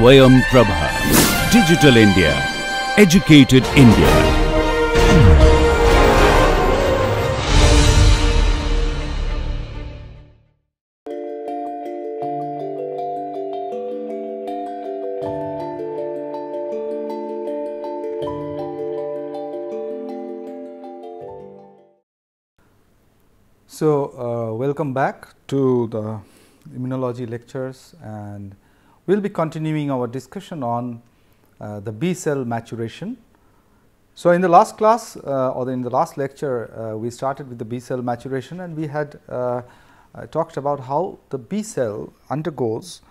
Swayam Prabha. Digital India. Educated India. So, uh, welcome back to the immunology lectures and we will be continuing our discussion on uh, the B cell maturation. So, in the last class uh, or in the last lecture uh, we started with the B cell maturation and we had uh, uh, talked about how the B cell undergoes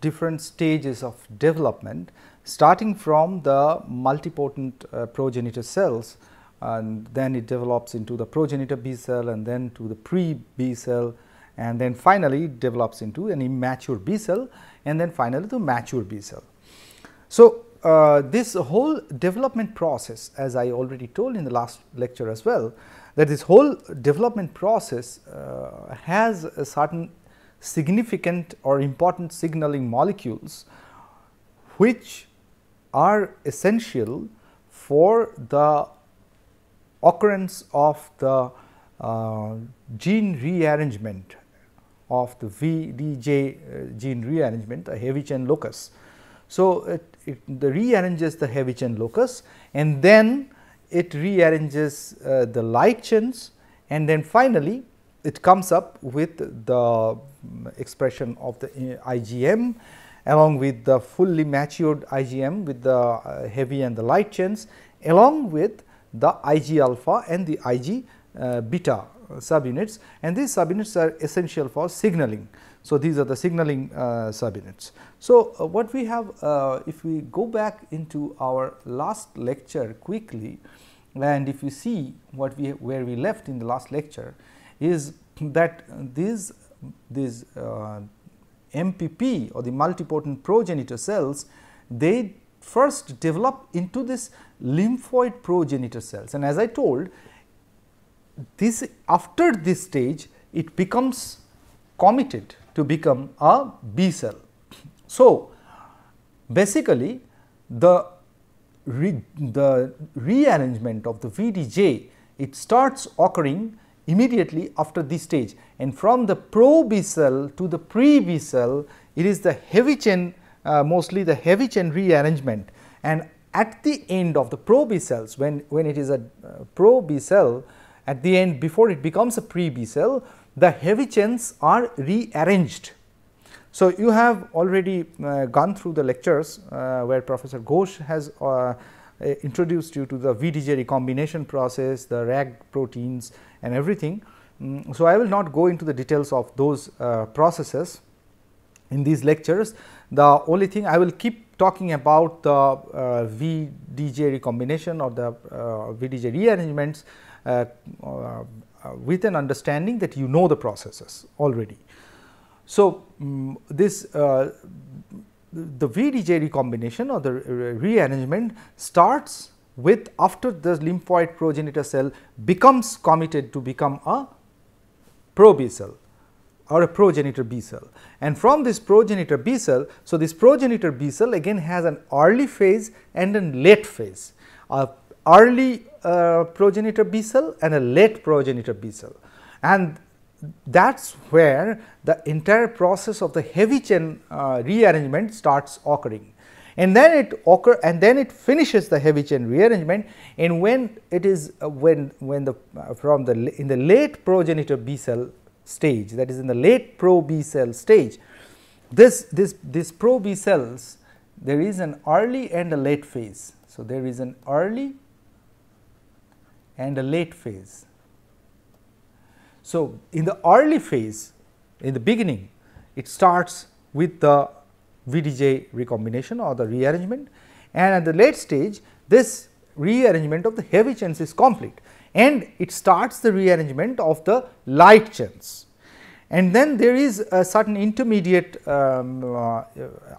different stages of development starting from the multipotent progenitor cells and then it develops into the progenitor B cell and then to the pre B cell and then finally develops into an immature B cell and then finally the mature B cell. So, uh, this whole development process as I already told in the last lecture as well that this whole development process uh, has a certain significant or important signaling molecules which are essential for the occurrence of the uh, gene rearrangement of the VDJ uh, gene rearrangement, a heavy chain locus. So, it, it the rearranges the heavy chain locus and then it rearranges uh, the light chains and then finally, it comes up with the expression of the uh, IgM along with the fully matured IgM with the uh, heavy and the light chains along with the Ig alpha and the Ig uh, beta subunits and these subunits are essential for signaling. So, these are the signaling uh, subunits. So, uh, what we have uh, if we go back into our last lecture quickly and if you see what we where we left in the last lecture is that these these uh, MPP or the multipotent progenitor cells they first develop into this lymphoid progenitor cells and as I told this after this stage it becomes committed to become a B cell. So, basically the re, the rearrangement of the VDJ it starts occurring immediately after this stage and from the pro B cell to the pre B cell it is the heavy chain uh, mostly the heavy chain rearrangement and at the end of the pro B cells when, when it is a uh, pro B cell at the end before it becomes a pre B cell the heavy chains are rearranged. So, you have already uh, gone through the lectures uh, where Professor Ghosh has uh, introduced you to the VDJ recombination process, the RAG proteins and everything. Mm, so, I will not go into the details of those uh, processes in these lectures. The only thing I will keep talking about the uh, VDJ recombination or the uh, VDJ rearrangements uh, uh, with an understanding that you know the processes already. So, um, this the VDJ recombination or the rearrangement starts with after the lymphoid progenitor cell becomes committed to become a pro B cell or a progenitor B cell. And from this progenitor B cell, so this progenitor B cell again has an early phase and a late phase. A early uh, progenitor B cell and a late progenitor B cell. And that is where the entire process of the heavy chain uh, rearrangement starts occurring. And then it occur and then it finishes the heavy chain rearrangement and when it is uh, when when the uh, from the in the late progenitor B cell stage that is in the late pro B cell stage this this this pro B cells there is an early and a late phase. So, there is an early and a late phase. So, in the early phase in the beginning it starts with the VDJ recombination or the rearrangement and at the late stage this rearrangement of the heavy chains is complete and it starts the rearrangement of the light chains. And then there is a certain intermediate um, uh,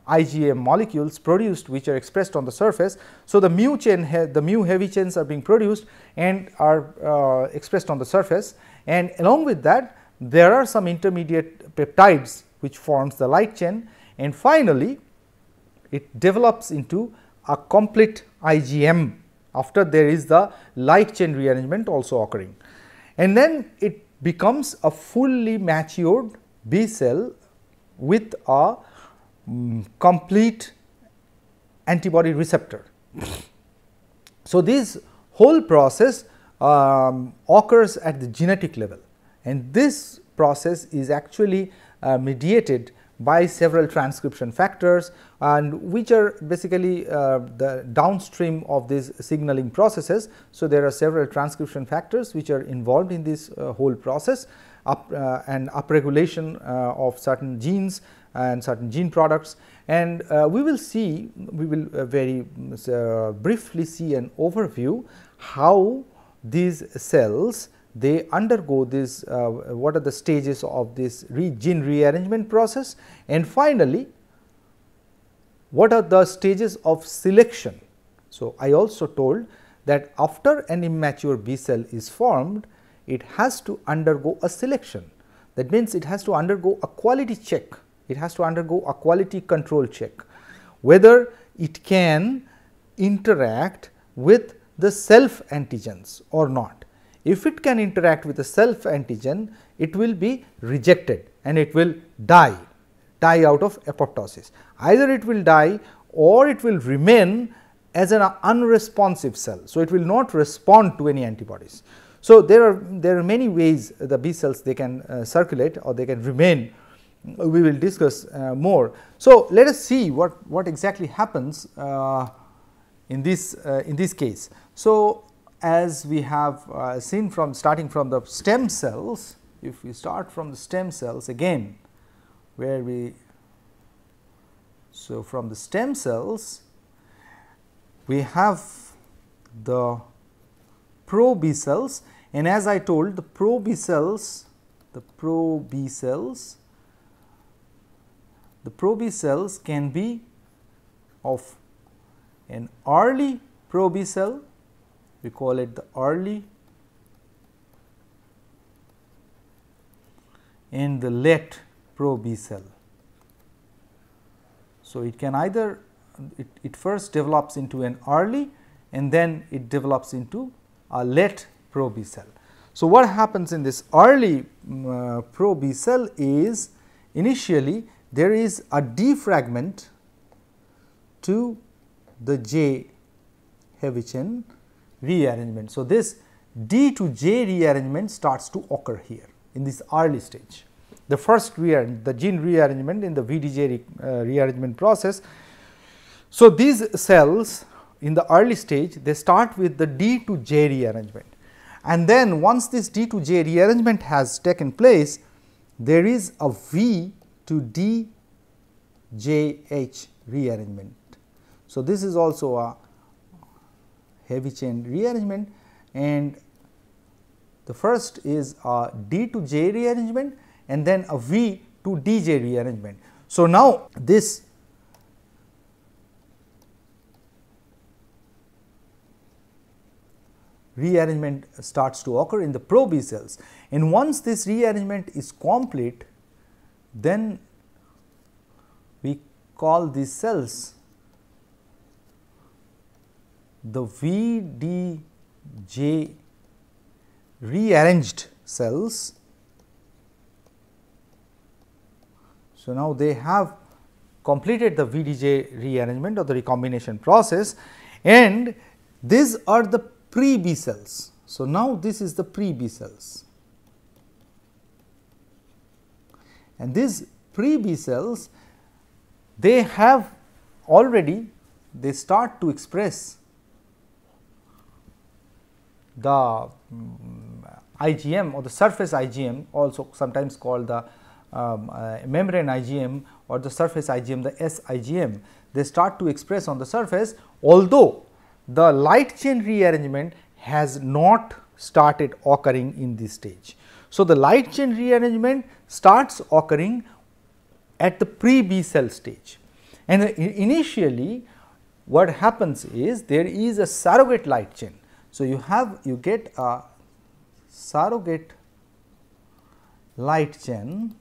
IgM molecules produced which are expressed on the surface. So, the mu chain the mu heavy chains are being produced and are uh, expressed on the surface and along with that there are some intermediate peptides which forms the light chain and finally, it develops into a complete IgM after there is the light chain rearrangement also occurring. And then it becomes a fully matured B cell with a um, complete antibody receptor. So, this whole process um, occurs at the genetic level and this process is actually uh, mediated by several transcription factors and which are basically uh, the downstream of these signaling processes. So, there are several transcription factors which are involved in this uh, whole process up uh, and upregulation uh, of certain genes and certain gene products and uh, we will see we will uh, very briefly see an overview how these cells they undergo this uh, what are the stages of this re gene rearrangement process? And finally what are the stages of selection. So, I also told that after an immature B cell is formed it has to undergo a selection. That means it has to undergo a quality check. It has to undergo a quality control check whether it can interact with the self antigens or not if it can interact with the self antigen, it will be rejected and it will die, die out of apoptosis. Either it will die or it will remain as an unresponsive cell. So, it will not respond to any antibodies. So, there are there are many ways the B cells they can uh, circulate or they can remain we will discuss uh, more. So, let us see what what exactly happens uh, in this uh, in this case. So, as we have uh, seen from starting from the stem cells, if we start from the stem cells again where we so from the stem cells we have the pro B cells. And as I told the pro B cells the pro B cells the pro B cells can be of an early pro B cell we call it the early and the late pro B cell. So, it can either it, it first develops into an early and then it develops into a late pro B cell. So, what happens in this early um, uh, pro B cell is initially there is a D fragment to the J heavy chain rearrangement. So, this D to J rearrangement starts to occur here in this early stage. The first rearrangement, the gene rearrangement in the VDJ re, uh, rearrangement process. So, these cells in the early stage they start with the D to J rearrangement and then once this D to J rearrangement has taken place there is a V to D J H rearrangement. So, this is also a heavy chain rearrangement and the first is a D to J rearrangement and then a V to DJ rearrangement. So, now this rearrangement starts to occur in the pro B cells and once this rearrangement is complete then we call these cells the VDJ rearranged cells. So, now they have completed the VDJ rearrangement or the recombination process and these are the pre B cells. So, now this is the pre B cells and these pre B cells they have already they start to express the IgM or the surface IgM also sometimes called the um, uh, membrane IgM or the surface IgM the S IgM they start to express on the surface although the light chain rearrangement has not started occurring in this stage. So, the light chain rearrangement starts occurring at the pre B cell stage and initially what happens is there is a surrogate light chain so, you have you get a surrogate light chain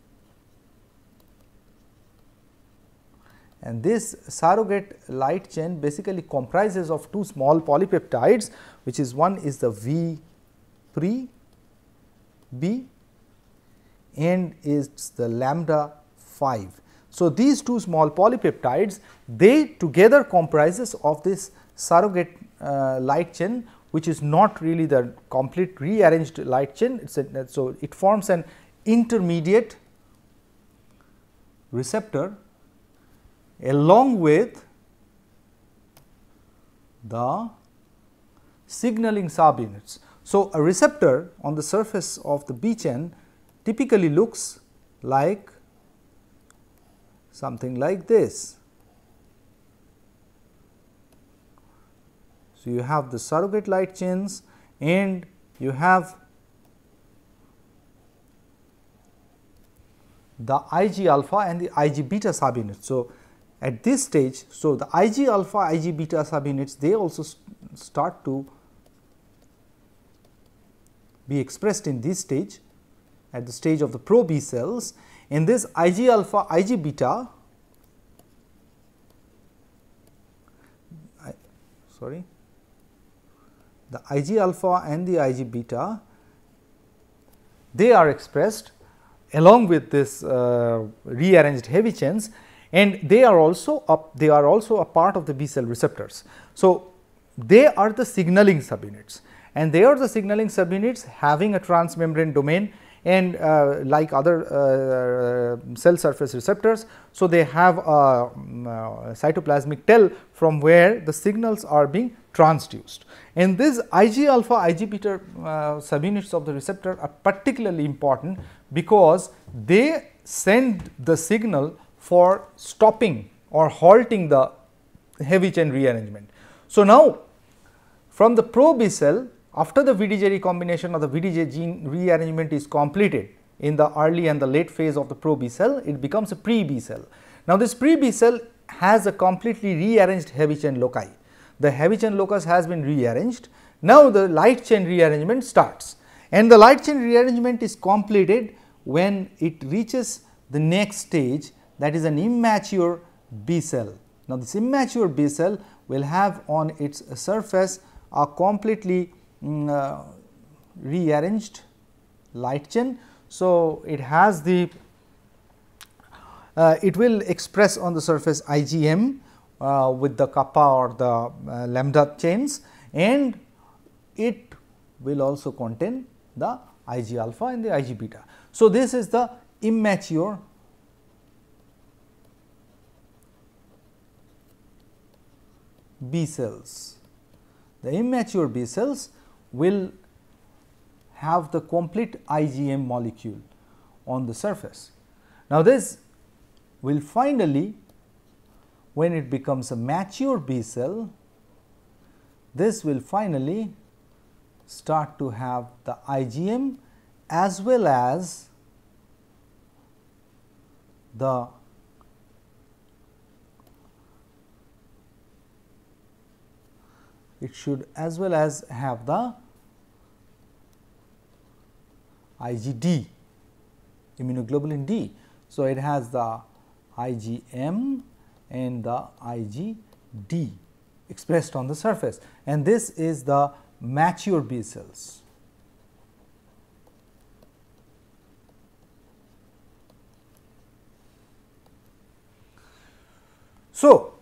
and this surrogate light chain basically comprises of two small polypeptides which is one is the V pre B and is the lambda 5. So, these two small polypeptides they together comprises of this surrogate uh, light chain which is not really the complete rearranged light chain. A, so, it forms an intermediate receptor along with the signaling subunits. So, a receptor on the surface of the B chain typically looks like something like this. So, you have the surrogate light chains and you have the Ig alpha and the Ig beta subunits. So, at this stage, so the Ig alpha, Ig beta subunits they also st start to be expressed in this stage at the stage of the pro B cells. In this Ig alpha, Ig beta, I, sorry, the Ig alpha and the Ig beta, they are expressed along with this uh, rearranged heavy chains and they are also up, they are also a part of the B cell receptors. So, they are the signaling subunits and they are the signaling subunits having a transmembrane domain and uh, like other uh, cell surface receptors. So, they have a, mm, uh, cytoplasmic tail from where the signals are being transduced. And these Ig alpha, Ig beta uh, subunits of the receptor are particularly important because they send the signal for stopping or halting the heavy chain rearrangement. So, now from the pro B cell after the VDJ recombination or the VDJ gene rearrangement is completed in the early and the late phase of the pro B cell, it becomes a pre B cell. Now, this pre B cell has a completely rearranged heavy chain loci. The heavy chain locus has been rearranged. Now, the light chain rearrangement starts and the light chain rearrangement is completed when it reaches the next stage that is an immature B cell. Now, this immature B cell will have on its surface a completely Mm, uh, rearranged light chain. So, it has the uh, it will express on the surface IgM with the kappa or the uh, lambda chains and it will also contain the Ig alpha and the Ig beta. So, this is the immature B cells. The immature B cells will have the complete IgM molecule on the surface. Now, this will finally when it becomes a mature B cell, this will finally start to have the IgM as well as the it should as well as have the IgD immunoglobulin D. So, it has the IgM and the IgD expressed on the surface and this is the mature B cells. So,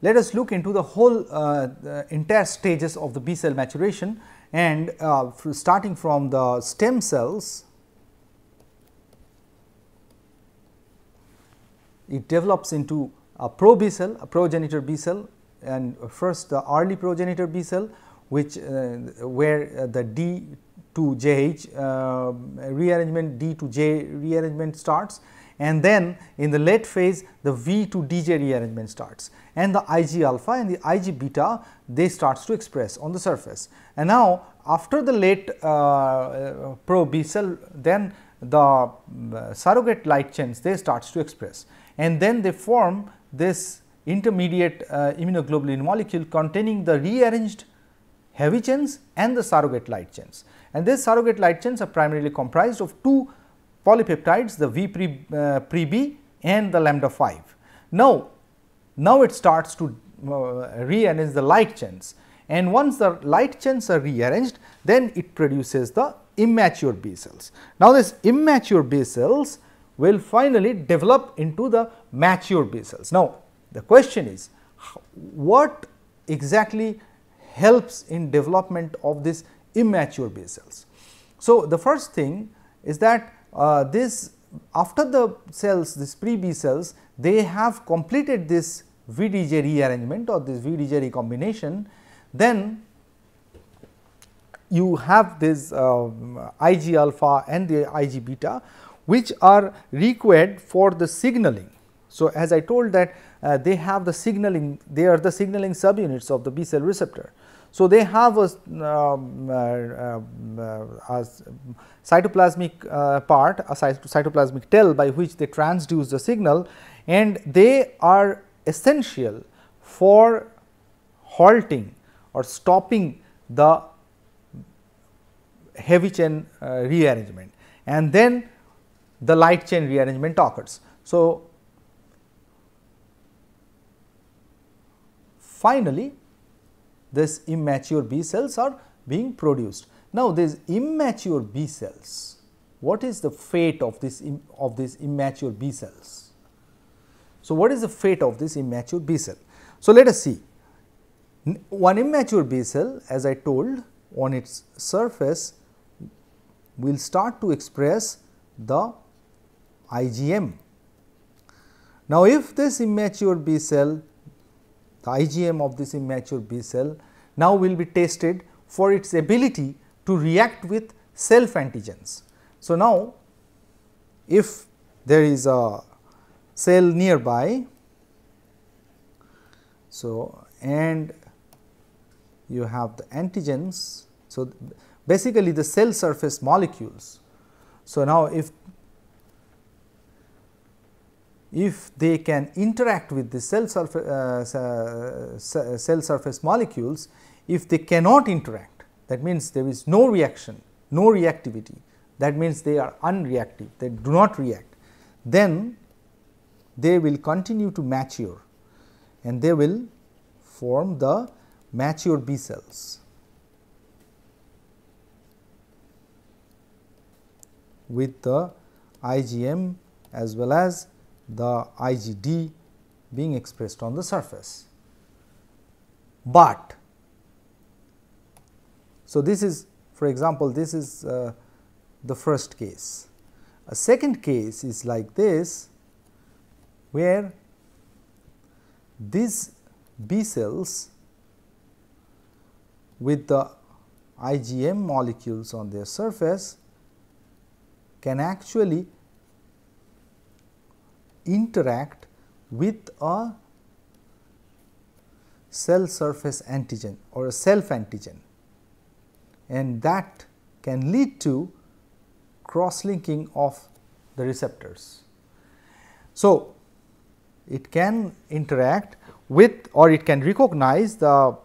let us look into the whole uh, the entire stages of the B cell maturation and uh, starting from the stem cells it develops into a pro B cell, a progenitor B cell and first the early progenitor B cell which uh, where uh, the D to JH uh, rearrangement D to J rearrangement starts. And then in the late phase the V to DJ rearrangement starts. And the Ig alpha and the Ig beta they starts to express on the surface. And now after the late uh, uh, pro B cell then the uh, surrogate light chains they starts to express and then they form this intermediate uh, immunoglobulin molecule containing the rearranged heavy chains and the surrogate light chains. And these surrogate light chains are primarily comprised of two polypeptides the V pre, uh, pre B and the lambda 5. Now, now it starts to uh, rearrange the light chains and once the light chains are rearranged then it produces the immature B cells. Now, this immature B cells will finally develop into the mature B cells. Now, the question is what exactly helps in development of this immature B cells. So, the first thing is that uh, this after the cells this pre B cells they have completed this VDJ rearrangement or this VDJ recombination then you have this uh, Ig alpha and the Ig beta which are required for the signaling. So, as I told that uh, they have the signaling they are the signaling subunits of the B cell receptor. So, they have a, um, uh, uh, a cytoplasmic uh, part a cytoplasmic tail by which they transduce the signal and they are essential for halting or stopping the heavy chain uh, rearrangement and then the light chain rearrangement occurs. So, finally, this immature B cells are being produced. Now, these immature B cells, what is the fate of this of these immature B cells? So, what is the fate of this immature B cell? So, let us see one immature B cell as I told on its surface will start to express the IgM. Now, if this immature B cell the IgM of this immature B cell now will be tested for its ability to react with self antigens. So, now if there is a cell nearby, so and you have the antigens. So, basically the cell surface molecules. So, now if if they can interact with the cell, surface, uh, cell surface molecules, if they cannot interact that means there is no reaction, no reactivity that means they are unreactive, they do not react, then they will continue to mature and they will form the mature B cells. with the IgM as well as the IgD being expressed on the surface. But, so this is for example, this is uh, the first case. A second case is like this where these B cells with the IgM molecules on their surface can actually interact with a cell surface antigen or a self antigen and that can lead to cross linking of the receptors. So, it can interact with or it can recognize the uh,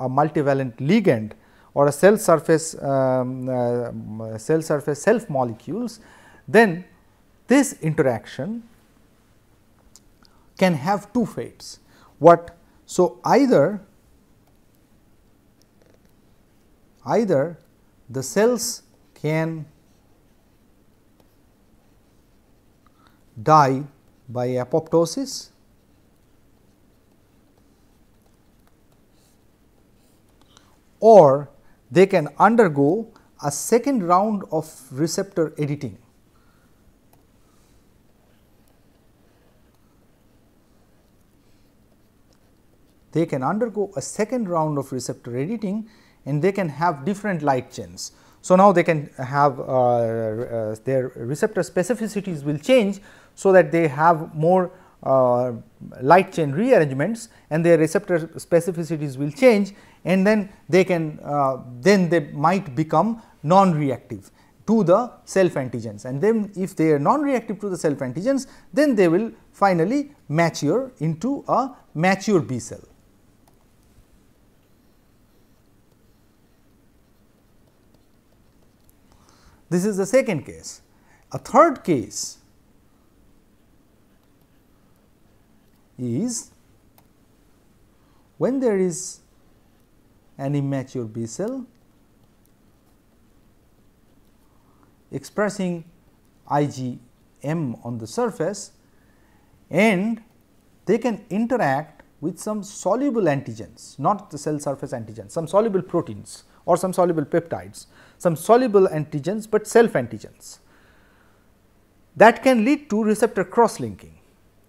a multivalent ligand or a cell surface um, uh, cell surface self molecules then this interaction can have two fates. What? So, either either the cells can die by apoptosis or they can undergo a second round of receptor editing they can undergo a second round of receptor editing and they can have different light chains. So, now they can have uh, uh, their receptor specificities will change, so that they have more uh, light chain rearrangements and their receptor specificities will change and then they can uh, then they might become non-reactive to the self antigens and then if they are non-reactive to the self antigens then they will finally mature into a mature B cell. This is the second case. A third case is when there is an immature B cell expressing IgM on the surface and they can interact with some soluble antigens, not the cell surface antigens, some soluble proteins or some soluble peptides, some soluble antigens, but self antigens that can lead to receptor cross linking.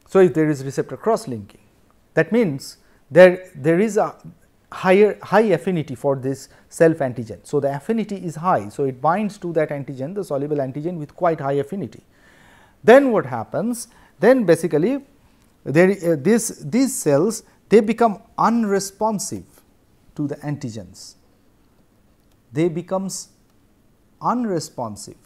So, if there is receptor cross linking that means there, there is a higher high affinity for this self antigen. So, the affinity is high. So, it binds to that antigen the soluble antigen with quite high affinity. Then what happens? Then basically there uh, this these cells they become unresponsive to the antigens. They becomes unresponsive.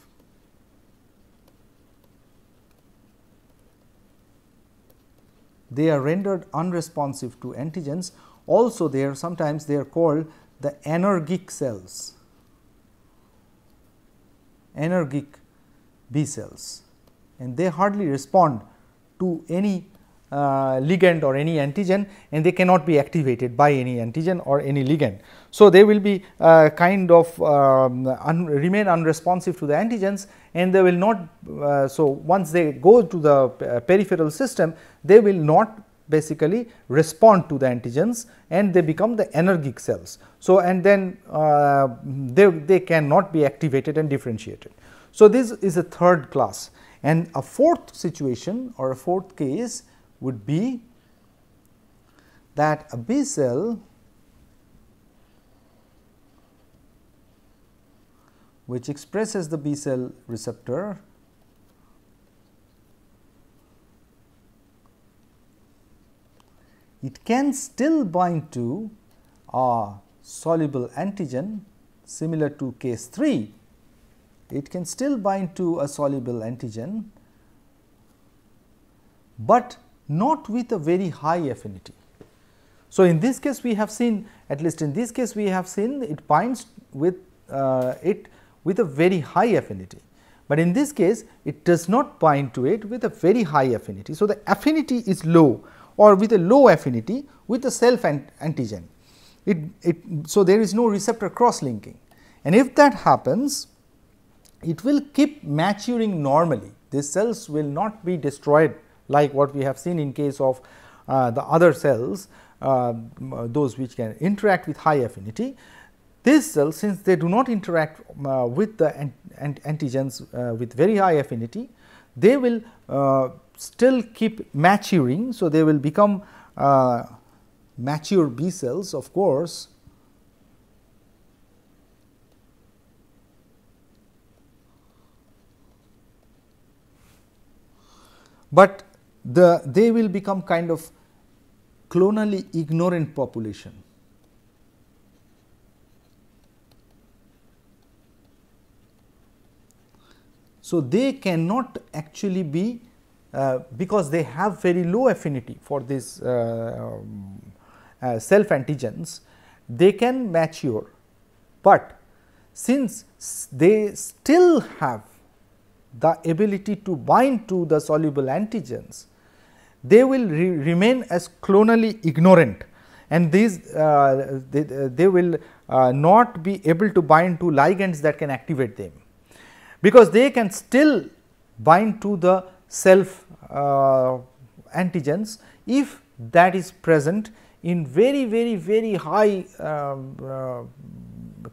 They are rendered unresponsive to antigens. Also they are sometimes they are called the anergic cells, anergic B cells. And they hardly respond to any ligand or any antigen and they cannot be activated by any antigen or any ligand. So, they will be uh, kind of um, un remain unresponsive to the antigens and they will not. Uh, so, once they go to the uh, peripheral system they will not basically respond to the antigens and they become the anergic cells. So, and then uh, they, they cannot be activated and differentiated. So, this is a third class and a fourth situation or a fourth case would be that a B cell which expresses the B cell receptor it can still bind to a soluble antigen similar to case 3, it can still bind to a soluble antigen, but not with a very high affinity. So, in this case we have seen at least in this case we have seen it binds with uh, it with a very high affinity, but in this case it does not bind to it with a very high affinity. So, the affinity is low or with a low affinity with a self antigen. It, it, so, there is no receptor cross linking and if that happens it will keep maturing normally these cells will not be destroyed like what we have seen in case of uh, the other cells uh, those which can interact with high affinity. These cells since they do not interact uh, with the ant antigens uh, with very high affinity they will uh, still keep maturing. So, they will become uh, mature B cells of course. But the they will become kind of clonally ignorant population. So, they cannot actually be uh, because they have very low affinity for these uh, um, uh, self antigens, they can mature, but since they still have the ability to bind to the soluble antigens, they will re remain as clonally ignorant and these uh, they, they, will uh, not be able to bind to ligands that can activate them, because they can still bind to the self uh, antigens if that is present in very very very high um, uh,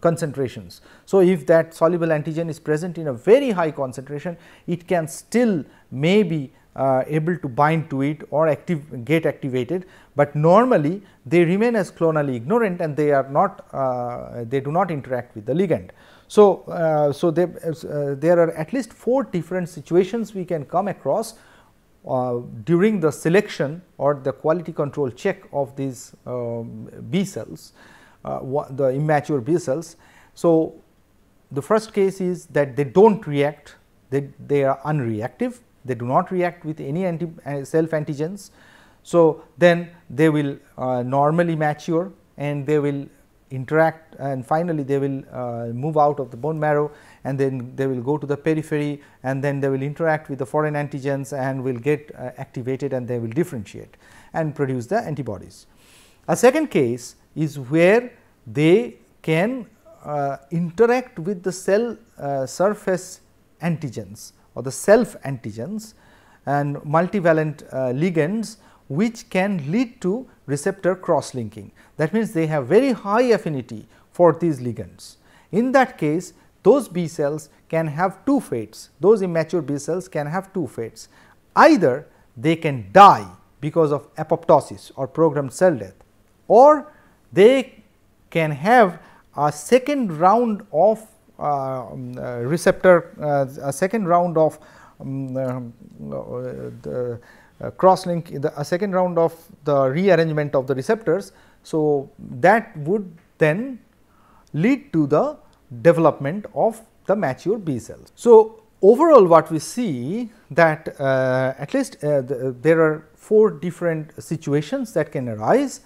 concentrations. So, if that soluble antigen is present in a very high concentration, it can still may be uh, able to bind to it or active get activated, but normally they remain as clonally ignorant and they are not uh, they do not interact with the ligand. So, uh, so they, uh, there are at least four different situations we can come across uh, during the selection or the quality control check of these um, B cells, uh, the immature B cells. So, the first case is that they do not react, they, they are unreactive, they do not react with any anti, uh, self antigens. So, then they will uh, normally mature and they will interact and finally, they will uh, move out of the bone marrow and then they will go to the periphery and then they will interact with the foreign antigens and will get uh, activated and they will differentiate and produce the antibodies. A second case is where they can uh, interact with the cell uh, surface antigens or the self antigens and multivalent uh, ligands which can lead to receptor cross linking. That means, they have very high affinity for these ligands. In that case, those B cells can have two fates, those immature B cells can have two fates. Either they can die because of apoptosis or programmed cell death or they can have a second round of receptor, uh, a second round of um, uh, the uh, cross link, the, a second round of the rearrangement of the receptors. So, that would then lead to the development of the mature B cells. So, overall what we see that uh, at least uh, the, there are four different situations that can arise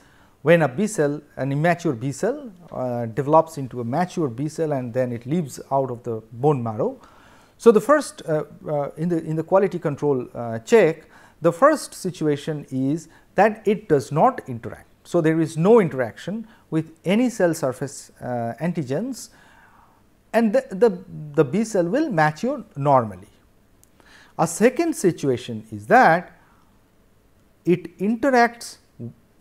when a B cell an immature B cell uh, develops into a mature B cell and then it leaves out of the bone marrow. So, the first uh, uh, in the in the quality control uh, check the first situation is that it does not interact. So, there is no interaction with any cell surface antigens and the, the, the B cell will mature normally. A second situation is that it interacts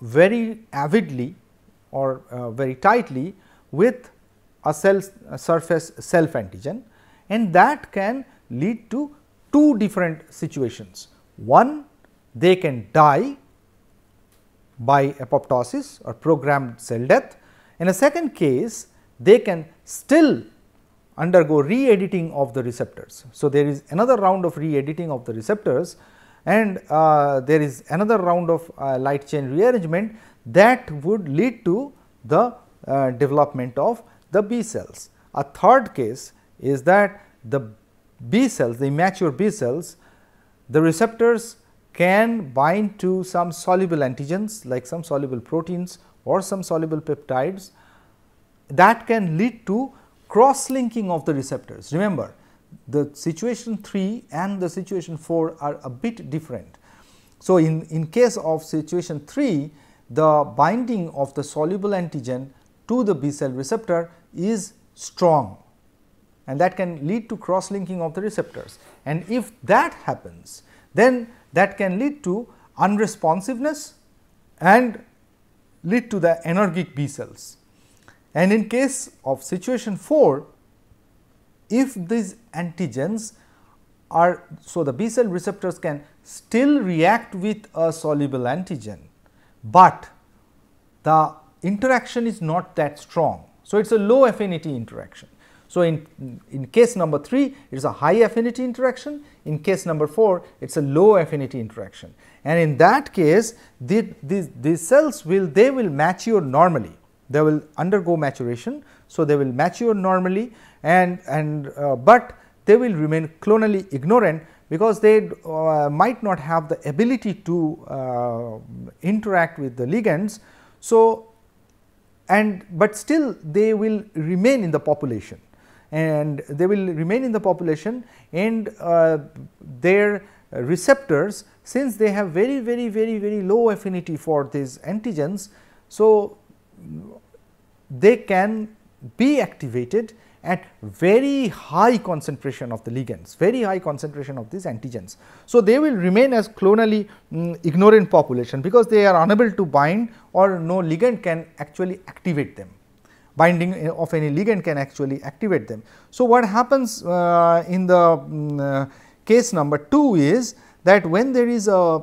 very avidly or uh, very tightly with a cell surface self antigen and that can lead to two different situations. One they can die by apoptosis or programmed cell death. In a second case they can still undergo re-editing of the receptors. So, there is another round of re-editing of the receptors and uh, there is another round of uh, light chain rearrangement that would lead to the uh, development of the B cells. A third case is that the B cells, the immature B cells, the receptors can bind to some soluble antigens like some soluble proteins or some soluble peptides that can lead to cross linking of the receptors. Remember the situation 3 and the situation 4 are a bit different. So, in, in case of situation 3 the binding of the soluble antigen to the B cell receptor is strong and that can lead to cross linking of the receptors. And if that happens then that can lead to unresponsiveness and lead to the anergic B cells. And in case of situation 4 if these antigens are so the B cell receptors can still react with a soluble antigen, but the interaction is not that strong. So, it is a low affinity interaction. So, in, in case number 3 it is a high affinity interaction, in case number 4 it is a low affinity interaction and in that case the, these, these cells will they will mature normally, they will undergo maturation. So, they will mature normally and, and uh, but they will remain clonally ignorant because they uh, might not have the ability to uh, interact with the ligands. So, and but still they will remain in the population and they will remain in the population and uh, their receptors since they have very very very very low affinity for these antigens. So, they can be activated at very high concentration of the ligands, very high concentration of these antigens. So, they will remain as clonally um, ignorant population because they are unable to bind or no ligand can actually activate them binding of any ligand can actually activate them. So, what happens uh, in the um, uh, case number 2 is that when there is a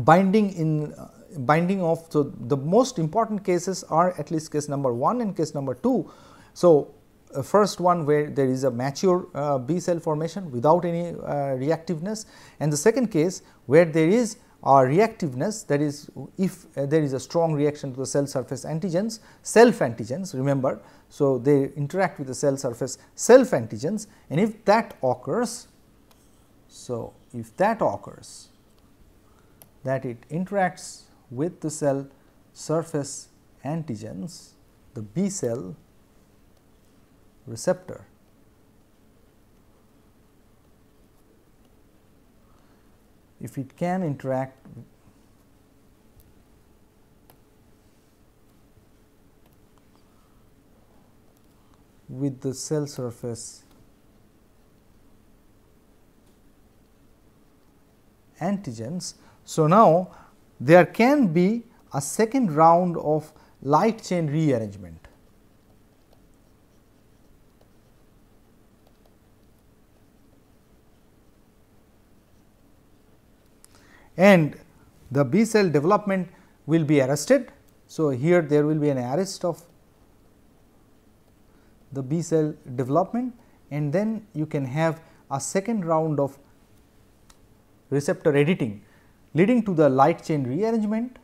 binding in uh, binding of so the most important cases are at least case number 1 and case number 2. So, uh, first one where there is a mature uh, B cell formation without any uh, reactiveness and the second case where there is a reactiveness that is if uh, there is a strong reaction to the cell surface antigens self antigens remember. So, they interact with the cell surface self antigens and if that occurs. So, if that occurs that it interacts with the cell surface antigens the B cell receptor if it can interact with the cell surface antigens. So, now there can be a second round of light chain rearrangement. And the B cell development will be arrested. So, here there will be an arrest of the B cell development and then you can have a second round of receptor editing leading to the light chain rearrangement.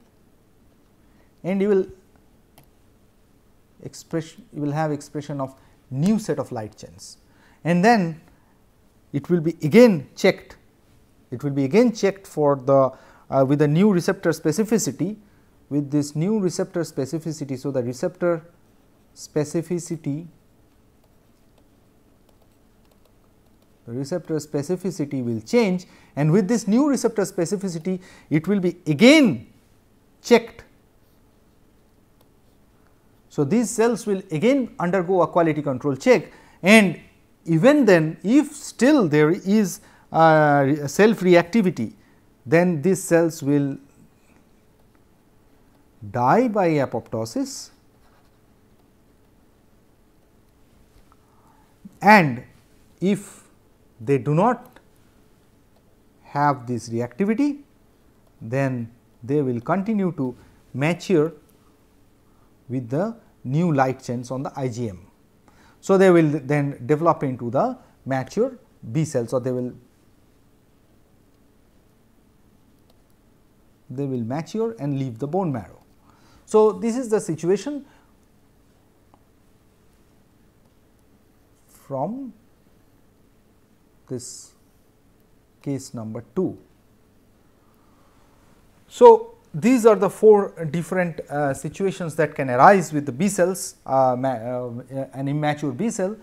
And you will expression you will have expression of new set of light chains. And then it will be again checked. It will be again checked for the uh, with the new receptor specificity with this new receptor specificity. So, the receptor specificity the receptor specificity will change and with this new receptor specificity it will be again checked. So, these cells will again undergo a quality control check and even then if still there is uh, self reactivity then these cells will die by apoptosis and if they do not have this reactivity, then they will continue to mature with the new light chains on the IgM. So, they will then develop into the mature B cells or they will they will mature and leave the bone marrow. So, this is the situation from this case number 2. So, these are the four different uh, situations that can arise with the B cells, uh, uh, an immature B cell.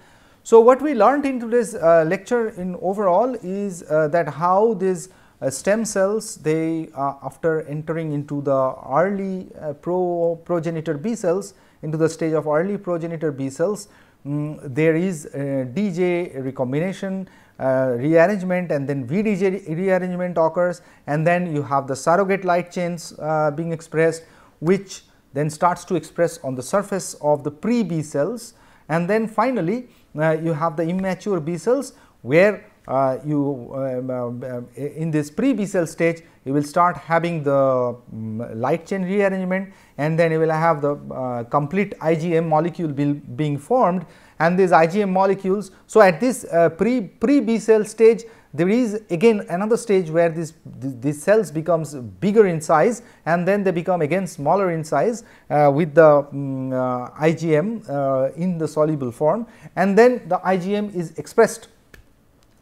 So, what we learned in today's uh, lecture in overall is uh, that how these uh, stem cells they after entering into the early pro progenitor B cells into the stage of early progenitor B cells, um, there is DJ recombination uh, rearrangement and then VDJ rearrangement occurs and then you have the surrogate light chains uh, being expressed which then starts to express on the surface of the pre B cells. And then finally, uh, you have the immature B cells where uh, you um, um, in this pre B cell stage you will start having the um, light chain rearrangement and then you will have the uh, complete IgM molecule being formed and these IgM molecules. So, at this uh, pre pre B cell stage there is again another stage where this, these cells becomes bigger in size and then they become again smaller in size uh, with the um, uh, IgM uh, in the soluble form and then the IgM is expressed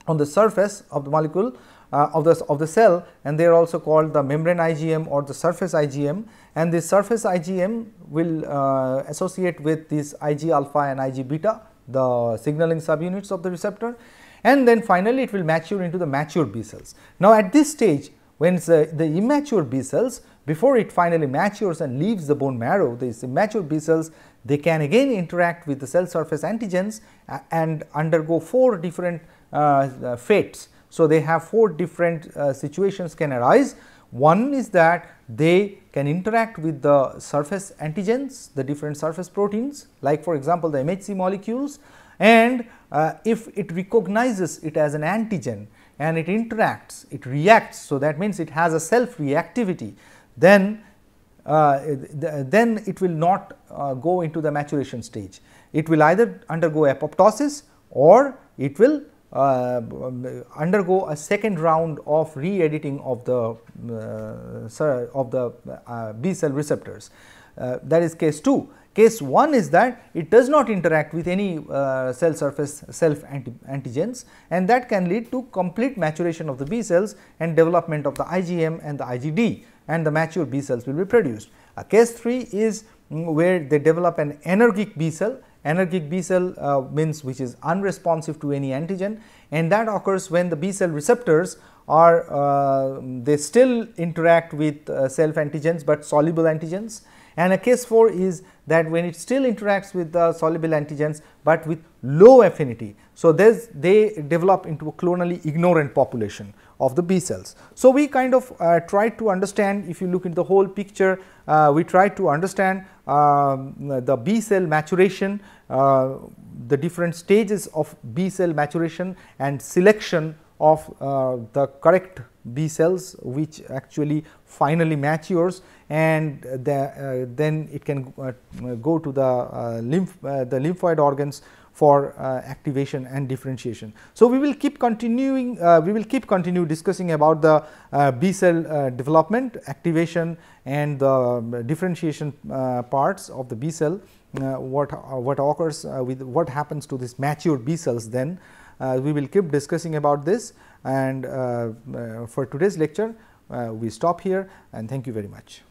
on the surface of the molecule uh, of the of the cell and they are also called the membrane IgM or the surface IgM and this surface IgM will uh, associate with this Ig alpha and Ig beta the signaling subunits of the receptor and then finally it will mature into the mature B cells. Now at this stage when the, the immature B cells before it finally matures and leaves the bone marrow these immature B cells they can again interact with the cell surface antigens uh, and undergo four different uh, uh, fates. So, they have four different uh, situations can arise. One is that they can interact with the surface antigens, the different surface proteins like for example, the MHC molecules and uh, if it recognizes it as an antigen and it interacts, it reacts. So, that means it has a self reactivity then uh, then it will not uh, go into the maturation stage. It will either undergo apoptosis or it will uh, undergo a second round of re-editing of the uh, of the uh, B cell receptors. uh, that is case 2. Case 1 is that it does not interact with any uh, cell surface self -anti antigens and that can lead to complete maturation of the B cells and development of the IgM and the IgD and the mature B cells will be produced. A case 3 is mm, where they develop an anergic B cell, anergic B cell uh, means which is unresponsive to any antigen and that occurs when the B cell receptors are uh, they still interact with uh, self antigens, but soluble antigens and a case 4 is that when it still interacts with the soluble antigens, but with low affinity. So, they develop into a clonally ignorant population of the B cells. So, we kind of uh, try to understand if you look into the whole picture, uh, we try to understand uh, the B cell maturation, uh, the different stages of B cell maturation and selection of uh, the correct B cells which actually finally matures and the, uh, then it can uh, go to the lymph the lymphoid organs for uh, activation and differentiation. So, we will keep continuing uh, we will keep continue discussing about the uh, B cell uh, development activation and the um, differentiation parts of the B cell what what occurs with what happens to this mature B cells then we will keep discussing about this and for today's lecture we stop here and thank you very much.